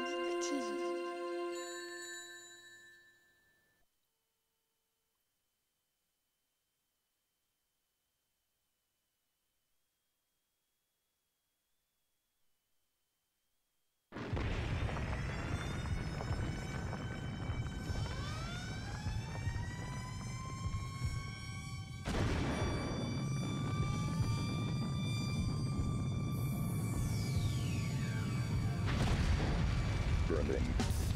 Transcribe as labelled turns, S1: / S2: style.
S1: Pink
S2: after.